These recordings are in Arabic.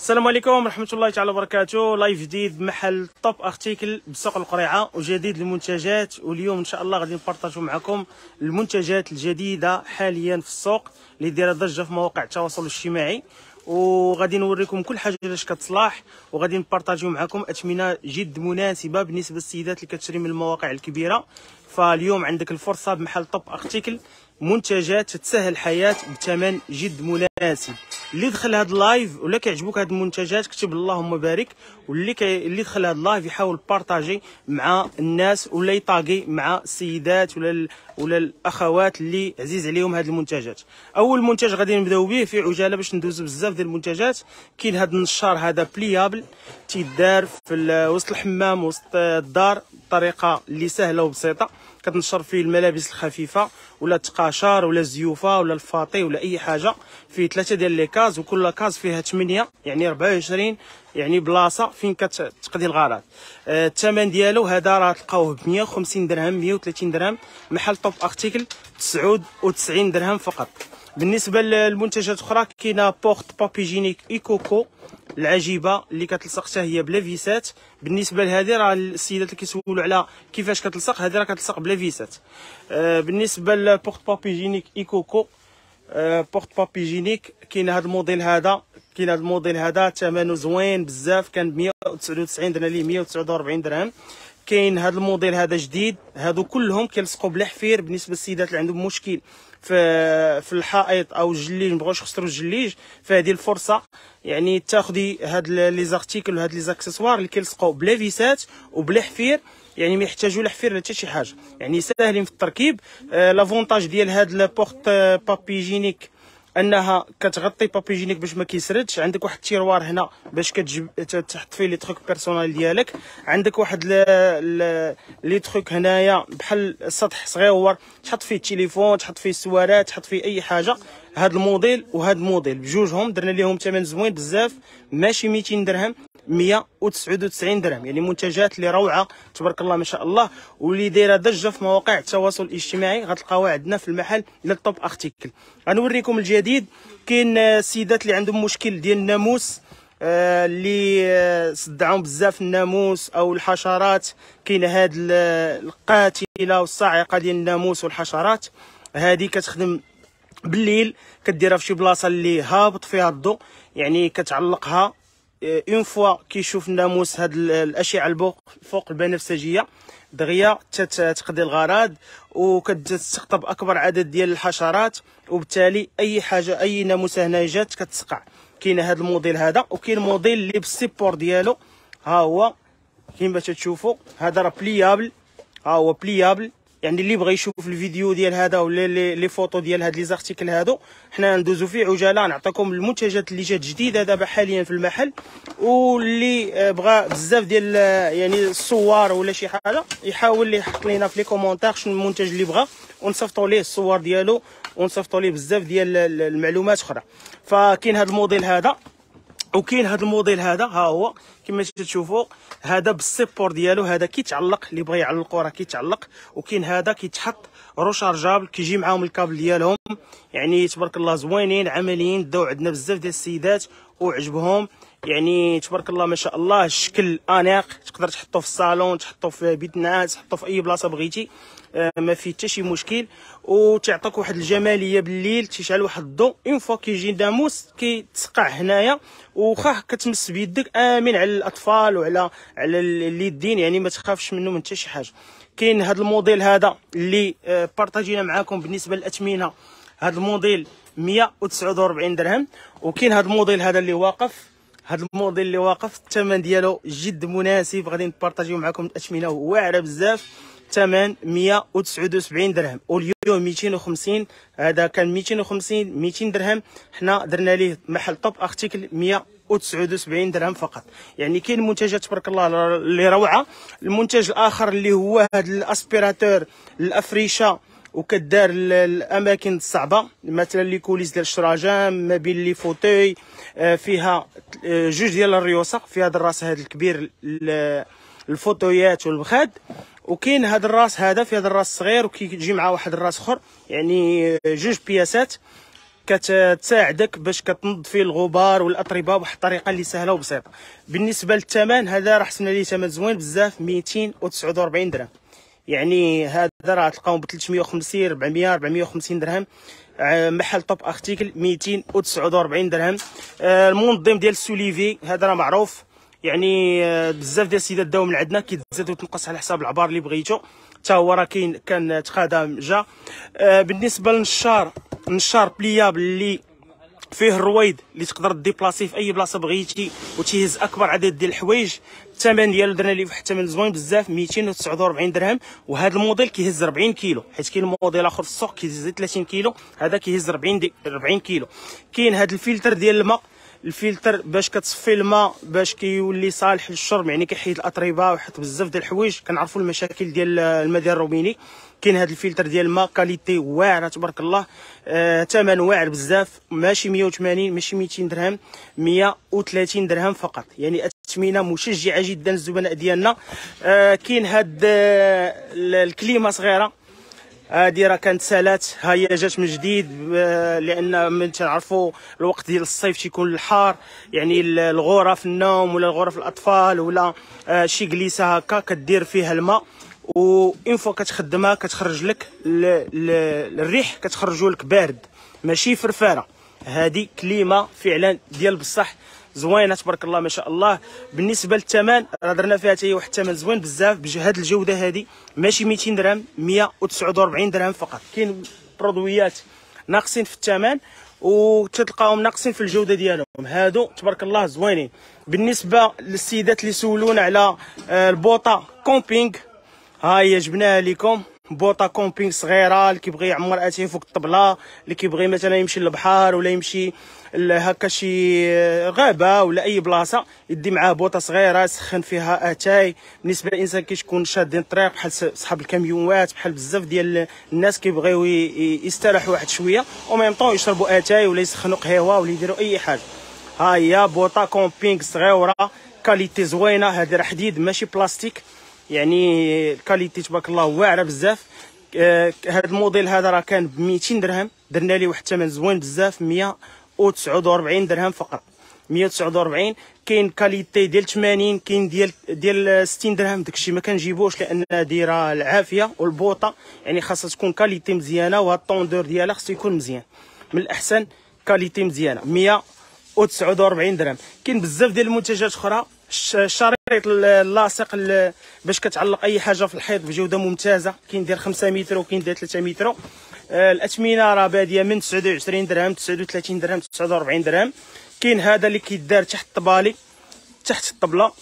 السلام عليكم ورحمة الله تعالى وبركاته. live جديد محل Top Article بسوق القريعة وجديد المنتجات واليوم إن شاء الله غادي نبارطاجو معكم المنتجات الجديدة حاليا في السوق اللي دايرة ضجة في مواقع التواصل الاجتماعي. وغادي نوريكم كل حاجة اش كتصلاح وغادي نبارطاجيو معكم اثمنه جد مناسبة بالنسبة للسيدات اللي كتشري من المواقع الكبيرة. فاليوم عندك الفرصة بمحل Top Article منتجات تسهل الحياة بثمن جد مناسب. اللي دخل هذا ال live ولا كيعجبوك هاد المنتجات كتب اللهم بارك واللي كي اللي دخل هذا ال live يحاول بارطاجي مع الناس ولا يطاقي مع السيدات ولا ال... ولا الأخوات اللي عزيز عليهم هاد المنتجات. أول منتج غادي نبداو به في عجالة باش ندوز بزاف ديال المنتجات. كاين هذا النشار هذا pliable تيدار في وسط الحمام وسط الدار بطريقة اللي سهلة وبسيطة. كتنشر فيه الملابس الخفيفة ولا التقاشر ولا الزيوفه ولا الفاطي ولا أي حاجة فيه ثلاثة ديال les cases وكل case فيها 8 يعني 24 يعني بلاصة فين كتقضي الغرض. آه الثمن ديالو هذا راه تلقاوه ب 150 درهم 130 درهم محل Top Article 99 درهم فقط. بالنسبة للمنتجات الاخرى كاينة porte papier hygiénique Ecoco العجيبة اللي كتلصق حتى هي بلا فيسات. بالنسبة لهذه راه السيدات اللي كيسولوا على كيفاش كتلصق هذه راه كتلصق بلا فيسات. آه بالنسبة ل porte papier hygiénique Ecoco آه porte papier hygiénique كاين هذا الموديل هذا كاين هذا الموديل هذا ثمنه زوين بزاف كان ب 199 درهم ليه 149 درهم. كاين هذا الموديل هذا جديد هادو كلهم كيلصقوا بلا حفير بالنسبة للسيدات اللي عندهم مشكل. في في الحائط أو الجليج مبغاوش يخسروا الجليج فهذه الفرصة يعني تاخدي هاد les articles وهاد les accessoires اللي كيلصقوا بلا فيسات وبلا حفير يعني ما يحتاجوا لحفير حتى شي حاجة. يعني ساهلين في التركيب. آه l'avantage ديال هاد ال porte papier hygiénique انها كتغطي papier hygiénique باش ما كيسردش. عندك واحد ال tiroir هنا باش كتجبد تحط فيه les trucs personnels ديالك. عندك واحد les trucs هنايا بحال سطح صغيور تحط فيه التليفون تحط فيه السوارت تحط فيه أي حاجة. هاد الموديل وهاد الموديل بجوجهم درنا ليهم ثمن زوين بزاف. ماشي 200 درهم. 199 درهم. يعني منتجات اللي روعة تبارك الله ما شاء الله واللي دايرة ضجة في مواقع التواصل الاجتماعي. غتلقاوها عندنا في المحل للطوب أرتيكل. غنوريكم الجديد كاين السيدات اللي عندهم مشكل ديال الناموس آه اللي آه صدعهم بزاف الناموس أو الحشرات. كاينة هاد القاتلة والصاعقة ديال الناموس والحشرات. هذه كتخدم بالليل كديرها في شي بلاصة اللي هابط فيها الضوء يعني كتعلقها une fois كيشوف الناموس هاد الاشعه الفوق فوق البنفسجيه دغيا تقضي الغرض وكتستقطب اكبر عدد ديال الحشرات وبالتالي اي حاجة اي ناموسه هنا جات كتسقع كاين هذا الموديل هذا وكاين موديل اللي بال support ديالو ها هو كيما تشوفوا هذا راه pliable ها هو pliable يعني اللي بغى يشوف الفيديو ديال هذا ولا les photos ديال هاد les articles هادو حنا ندوزو فيه عجالة نعطيكم المنتجات اللي جات جديدة دابا حاليا في المحل واللي بغى بزاف ديال يعني الصور ولا شي حاجة يحاول يحط لينا في les commentaires شنو المنتج اللي بغى ونصيفطوا ليه الصور ديالو ونصيفطوا ليه بزاف ديال المعلومات أخرى. فكاين هذا الموديل هذا وكاين هذا الموديل هذا ها هو. كما تشوفوا هذا بال support ديالو هذا كيتعلق اللي بغى يعلقو راه كيتعلق وكاين هذا كيتحط rechargeable كيجي معاهم الكابل ديالهم. يعني تبارك الله زوينين عمليين داو عندنا بزاف ديال السيدات وعجبهم. يعني تبارك الله ما شاء الله الشكل أنيق تقدر تحطو في الصالون تحطو في بيت النعاس تحطو في أي بلاصة بغيتي. ما فيه حتى شي مشكل. وتعطيك واحد الجمالية بالليل تيشعل واحد الضوء. une fois كيجي ناموس كيتسقع هنايا وخا كتمس بيدك امن على الأطفال وعلى على اليدين يعني ما تخافش منه من حتى شي حاجة. كاين هذا الموديل هذا اللي آه بارطاجينا معكم بالنسبة للاثمنه هذا الموديل 149 درهم. وكاين هذا الموديل هذا اللي واقف. هذا الموديل اللي واقف الثمن ديالو جد مناسب. غادي نبارطاجيو معكم الاثمنه واعره بزاف. ثمن 179 درهم. واليوم 250 هذا كان 250 200 درهم. حنا درنا ليه محل Top Article 179 درهم فقط. يعني كاين منتجات تبارك الله اللي روعة. المنتج الآخر اللي هو هذا ال aspirateur الأفرشة وكذا الأماكن الصعبة. مثلا les coulisses ديال الشراجم ما بين les fauteuils فيها جوج ديال الريوسه في هذا الراس هذا الكبير الفوتويات والمخاد. وكاين هذا الراس هذا في هذا الراس صغير وكيجي معاه واحد الراس اخر. يعني جوج بياسات كتساعدك باش كتنظفي الغبار والاتربه بواحد الطريقة اللي سهلة وبسيطة. بالنسبة للثمن هذا راه حسبنا ليه ثمن زوين بزاف 249 درهم. يعني هذا راه تلقاو ب 350 400 450 درهم. آه، محل Top Article 249 درهم. آه، المنظم ديال ال sous l'évier هذا راه معروف. يعني آه، بزاف ديال السيدات داو من عندنا كيتزاد وتنقص على حساب العبار اللي بغيتو. حتى هو راه كاين كان تقادى وجا. بالنسبة للنشار نشار pliable اللي فيه الرويدات اللي تقدر déplacer في أي بلاصة بغيتي وتيهز أكبر عدد ديال الحوايج. الثمن ديالو درنا ليه واحد الثمن زوين بزاف 249 درهم. وهذا الموديل كيهز 40 كيلو. حيت كاين موديل آخر في السوق كيهز 30 كيلو. هذا كيهز 40 دي 40 كيلو. كاين هذا الفلتر ديال الماء. الفلتر باش كتصفي الماء باش كيولي صالح للشرب يعني كيحيد الاتربه ويحط بزاف ديال الحوايج. كنعرفوا المشاكل ديال الماء ديال الروبيني كاين هذا الفلتر ديال الماء qualité واعرة تبارك الله. آه ثمن واعر بزاف ماشي 180 ماشي 200 درهم 130 درهم فقط. يعني الأثمنة مشجعة جدا الزبناء ديالنا. آه كاين هاد آه الكليمة صغيرة. هادي راه كانت سالات ها هي جات من جديد آه، لأن من تنعرفوا الوقت ديال الصيف تيكون الحار يعني الغرف النوم ولا الغرف الأطفال ولا آه، شي كليسه هكا كدير فيها الماء. و une fois كتخدمها كتخرج لك الريح كتخرجوا لك بارد ماشي فرفارة. هذه كليمة فعلا ديال بصح زوينة تبارك الله ما شاء الله. بالنسبة للثمن راه درنا فيها حتى واحد الثمن زوين بزاف بهذه الجودة هذه ماشي 200 درهم 149 درهم فقط. كاين برودويات ناقصين في الثمن وتلقاهم ناقصين في الجودة ديالهم. هادو تبارك الله زوينين. بالنسبة للسيدات اللي سولونا على آه، البوطة camping ها هي جبناها لكم بوطه camping صغيرة اللي كيبغي يعمر اتاي فوق الطبلة اللي كيبغي مثلا يمشي للبحر ولا يمشي هكا شي غابة ولا أي بلاصة يدي معاه بوطة صغيرة يسخن فيها أتاي. بالنسبة للإنسان كيكون شادين الطريق بحال صحاب الكاميونات بحال بزاف ديال الناس كيبغيو يستراحوا واحد شوية أو ميم طون يشربوا أتاي ولا يسخنوا قهوه ولا يديروا أي حاجة. ها هي بوطة camping صغيرة qualité زوينة هذه راه حديد ماشي بلاستيك. يعني ال qualité تبارك الله واعرة بزاف. آه هذا الموديل هذا راه كان ب 200 درهم. درنا ليه واحد الثمن زوين بزاف 149 درهم فقط. 149 كاين qualité ديال 80 كاين ديال ديال 60 درهم داكشي ما كنجيبوش لأن دايره العافية والبوطة. يعني خاصها تكون qualité مزيانة وهاد الطوندور ديالها خصو يكون مزيان. من الأحسن qualité مزيانة. 149 درهم. كاين بزاف ديال المنتجات أخرى. الشريط اللاصق باش كتعلق أي حاجة في الحيط بجودة ممتازة. كاين ديال 5 متر وكاين ديال 3 متر. آه، الأثمنة راه بادية من 29 درهم 39 درهم 49 درهم. كاين هذا اللي كيدار تحت الطبالي تحت الطبلة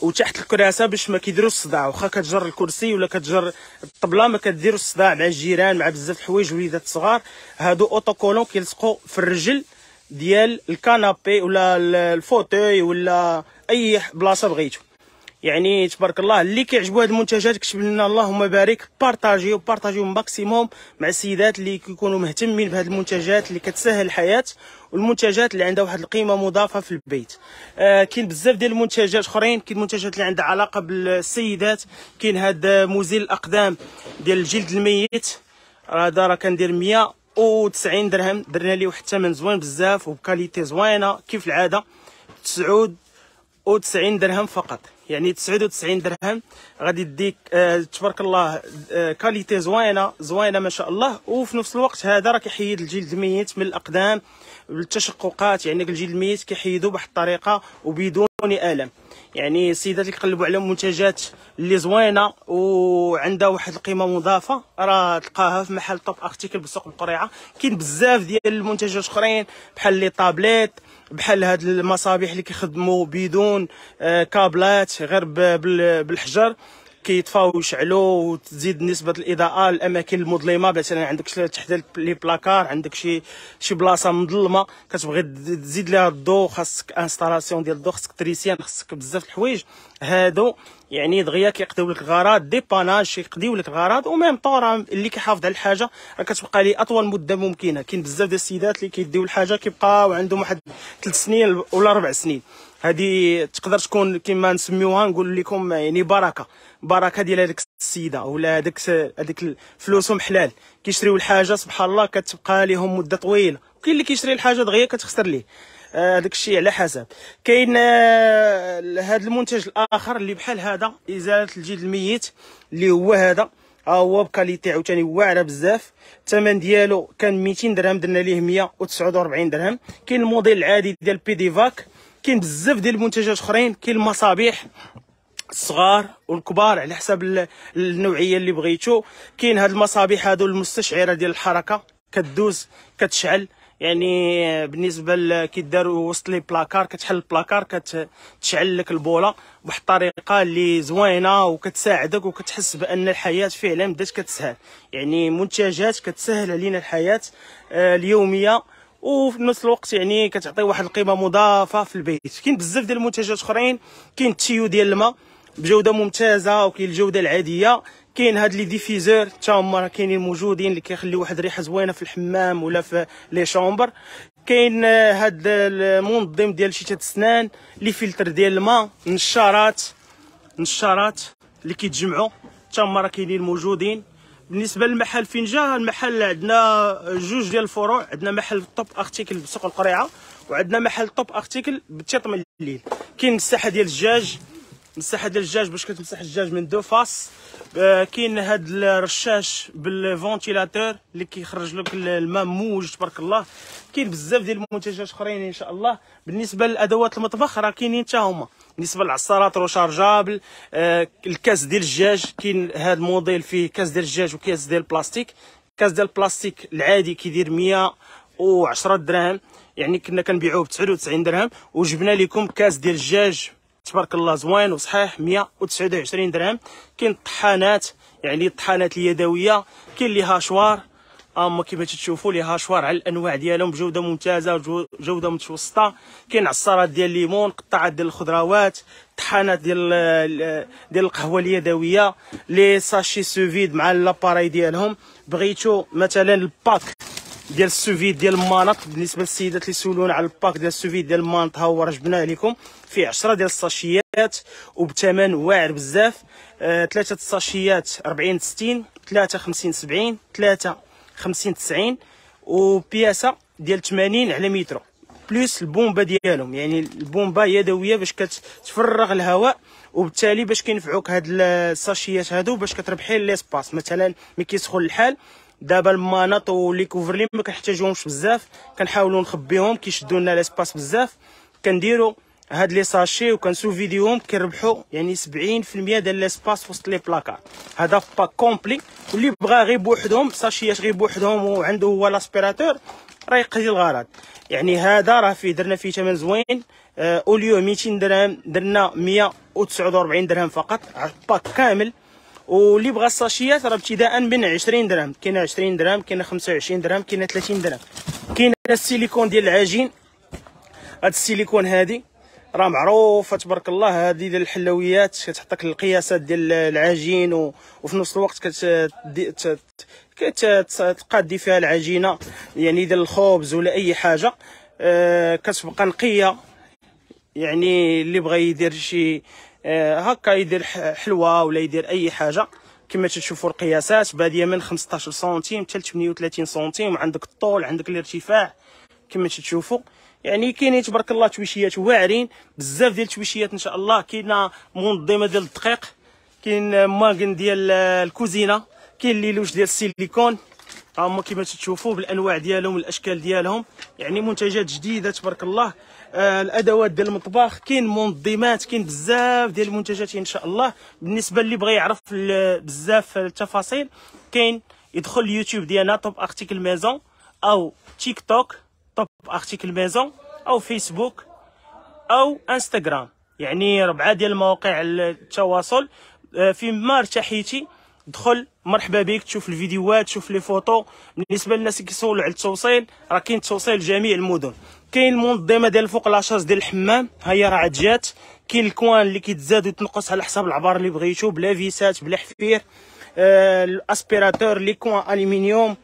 وتحت الكراسة باش ما كيديروش الصداع. واخا كتجر الكرسي ولا كتجر الطبلة ما كديروش الصداع مع الجيران مع بزاف الحوايج وليدات صغار. هادو autocollants كيلصقوا في الرجل. ديال ال canapé ولا ال fauteuil ولا أي بلاصة بغيتو. يعني تبارك الله اللي كيعجبو هاد المنتجات كتب لنا اللهم بارك بارطاجيو بارطاجيو maximum مع السيدات اللي كيكونوا مهتمين بهاد المنتجات اللي كتسهل الحياة والمنتجات اللي عندها واحد القيمة مضافة في البيت. آه كاين بزاف ديال المنتجات أخرين كاين منتجات اللي عندها علاقة بالسيدات كاين هاد مزيل الأقدام ديال الجلد الميت. هذا راه كندير 190 درهم. درنا ليه واحد الثمن زوين بزاف وب qualité زوينة. كيف العادة؟ 99 درهم فقط. يعني 99 درهم غادي يديك آه تبارك الله آه qualité زوينة زوينة ما شاء الله. وفي نفس الوقت هذا راه كيحيد الجلد الميت من الأقدام بالتشققات يعني الجلد الميت كيحيدو بواحد الطريقة وبدون الم يعني السيدات اللي كيقلبوا على منتجات اللي زوينة وعندها واحد القيمة مضافة. راه تلقاها في محل Top Article بسوق القريعة. كاين بزاف ديال المنتجات أخرين بحال les tablettes بحال هاد المصابيح اللي كيخدموا بدون آه، كابلات غير بالحجر. كيطفاو ويشعلوا وتزيد نسبة الإضاءة الاماكن المظلمة. مثلا عندك تحت les placards عندك شي شي بلاصة مظلمة كتبغي تزيد لها الضوء خاصك installation ديال الضوء خاصك électricien خاصك بزاف الحوايج. هادو يعني دغيا كيقضيو لك الغرض dépannage كيقضيو لك الغرض و même temps اللي كيحافظ على الحاجة راه كتبقى ليه أطول مدة ممكنة. كاين بزاف ديال السيدات اللي كيديو الحاجة كيبقاو عندهم واحد ثلاث سنين ولا أربع سنين. هذه تقدر تكون كما نسميوها نقول لكم يعني بركة. بركة ديال هذيك السيدة ولا هذيك هذيك فلوسهم حلال. كيشريو الحاجة سبحان الله كتبقى لهم مدة طويلة. كاين اللي كيشري الحاجة دغيا كتخسر ليه. آه، هذاك الشيء على حسب. كاين آه، هذا المنتج الآخر اللي بحال هذا إزالة الجلد الميت اللي هو هذا. ها هو ب qualité عاوتاني واعرة بزاف. الثمن ديالو كان 200 درهم درنا ليه 149 درهم. كاين الموديل العادي ديال Pedi Vac كاين بزاف ديال المنتجات اخرين كاين المصابيح الصغار والكبار على حسب النوعية اللي بغيتو. كاين هاد المصابيح هادو المستشعرة ديال الحركة كدوز كتشعل. يعني بالنسبة كيداروا وسط les placards كتحل البلاكار كتشعل لك البولة بواحد الطريقة اللي زوينة وكتساعدك وكتحس بأن الحياة فعلا بدات كتسهل. يعني منتجات كتسهل علينا الحياة آه، اليومية. وفي نفس الوقت يعني كتعطي واحد القيمة مضافة في البيت. كاين بزاف ديال المنتجات أخرين كاين ال tuyau ديال الماء بجودة ممتازة وكاين الجودة العادية. كاين هاد les diffuseurs حتى هما راه كاينين موجودين اللي كيخليو واحد الريحة زوينة في الحمام ولا في les chambres كاين هاد المنظم ديال شيتات السنان les filtres ديال الماء نشارات نشارات اللي كيتجمعوا حتى هما راه كاينين موجودين. بالنسبة للمحل فين جا؟ المحل عندنا جوج ديال الفروع عندنا محل Top Article بسوق القريعة وعندنا محل Top Article بتيط مليل. كاين مساحة ديال الزجاج مساحة ديال الزجاج باش كتمسح الزجاج من deux faces. آه، كاين هاد الرشاش بال ventilateur اللي كيخرج لك الماء موج تبارك الله. كاين بزاف ديال المنتجات آخرين إن شاء الله. بالنسبة لادوات المطبخ راه كاينين حتى هما. بالنسبة للعصارات rechargeables آه الكاس ديال الزجاج كاين هاد الموديل فيه كاس ديال الزجاج وكاس ديال البلاستيك. كاس ديال البلاستيك العادي كيدير 110 دراهم يعني كنا كنبيعوه ب 99 درهم. وجبنا لكم كاس ديال الزجاج تبارك الله زوين وصحيح 129 درهم. كاين الطحانات يعني الطحانات اليدوية كاين les hachoirs اما كيما تشوفوا les hachoirs على الأنواع ديالهم بجودة ممتازة وجوده متوسطة؟ كاين عصارات ديال الليمون قطعات ديال الخضروات طحانات ديال ديال القهوة اليدوية les sachets sous vide مع l'appareil ديالهم. بغيتو مثلا ال pack ديال ال sous vide ديال المانط بالنسبة للسيدات اللي سولونا على ال pack ديال ال sous vide ديال المانط ها هو راه جبناه لكم فيه 10 ديال الساشيات وبثمن واعر بزاف. آه ثلاثة الساشيات 40 60 3 50 70 3 50 90 وبياسة ديال 80 على مترو plus البومبا ديالهم يعني البومبا يدوية باش كتفرغ الهواء وبالتالي باش كينفعوك هاد الساشيات هادو باش كتربحي l'espace مثلا ملي كيسخن الحال دابا المانط و les couvre-lits ما كنحتاجوهمش بزاف كنحاولوا نخبيهم كيشدوا لنا l'espace بزاف. كنديروا هاد les sachets وكنسوفيديوهم كيربحوا يعني 70% ديال l'espace وسط les placards هذا pack complet واللي بغا غير بوحدهم ساشيات غير بوحدهم وعنده هو l'aspirateur راه يقضي الغرض. يعني هذا راه فيه درنا فيه ثمن زوين آه أوليو 200 درهم درنا 149 درهم فقط باك كامل. واللي بغى الساشيات راه ابتداء من 20 درهم كاينة 20 درهم كاينة 25 درهم كاينة 30 درهم. كاينة السيليكون ديال العجين. هاد السيليكون هادي راه معروفه تبارك الله هذه ديال الحلويات كتعطيك القياسات ديال العجين وفي نفس الوقت كت كتقادي فيها العجينة يعني ديال الخبز ولا أي حاجة أه كتبقى نقية يعني اللي بغى يدير شي أه هكا يدير حلوة ولا يدير أي حاجة كما تشوفوا القياسات بادية من 15 سنتيم حتى 38 سنتيم عندك الطول عندك الارتفاع كما تشوفوا. يعني كاينين تبارك الله تويشيات واعرين بزاف ديال التويشيات إن شاء الله. كاينة منظمة ديال الدقيق كاين ماغن ديال الكوزينة كاين les louches ديال السيليكون. هما كما تشوفوا بالأنواع ديالهم والأشكال ديالهم. يعني منتجات جديدة تبارك الله. آه الأدوات ديال المطبخ كاين منظمات كاين بزاف ديال المنتجات إن شاء الله. بالنسبة اللي بغى يعرف بزاف التفاصيل كاين يدخل اليوتيوب ديالنا Top Article Maison أو تيك توك Top Article Maison أو فيسبوك أو انستغرام يعني ربعة ديال مواقع التواصل. آه، فيما ارتحيتي دخل مرحبا بك تشوف الفيديوهات تشوف les photos. بالنسبة للناس اللي كيسولوا على التوصيل راه كاين توصيل لجميع المدن. كاين المنظمه ديال فوق la chasse ديال الحمام ها هي راه عاد جات. كاين ال coin اللي كيتزاد ويتنقص على حساب العبار اللي بغيتو بلا فيسات بلا حفير. آه l'aspirateur les coins aluminium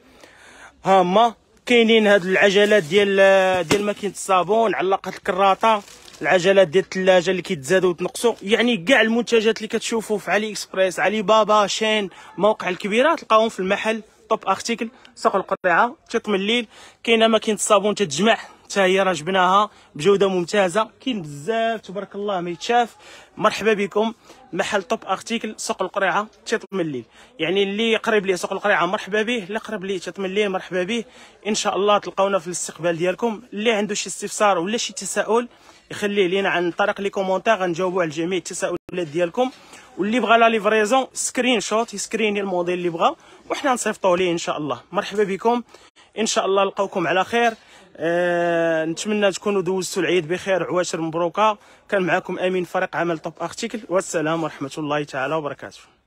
ها هما. كاينين هاد العجلات ديال ديال ماكينة الصابون علقات الكراطة. العجلات ديال الثلاجه اللي كيتزادوا وتنقصوا يعني كاع المنتجات اللي كتشوفوا في AliExpress Alibaba Shein موقع الكبيرة تلقاهم في المحل. Top Article سوق القريعة تيط مليل. كاينة ماكينة الصابون تتجمع. حتى هي راه جبناها بجودة ممتازة. كاين بزاف تبارك الله ما يتشاف. مرحبا بكم. محل Top Article سوق القريعة تيط مليل. يعني اللي قريب ليه سوق القريعة مرحبا به. اللي قريب ليه تيط مليل مرحبا به. إن شاء الله تلقاونا في الاستقبال ديالكم. اللي عنده شي استفسار ولا شي تساؤل يخليه لينا عن طريق les commentaires غنجاوبوا على جميع التساؤلات ديالكم. واللي بغى la livraison screenshot يسكريني الموديل اللي بغى وحنا نصيفطوا ليه إن شاء الله. مرحبا بكم. إن شاء الله نلقاوكم على خير. أه نتمنى تكونوا دوزتوا العيد بخير عواشر مبروكة. كان معكم أمين فريق عمل Top Article. والسلام ورحمة الله تعالى وبركاته.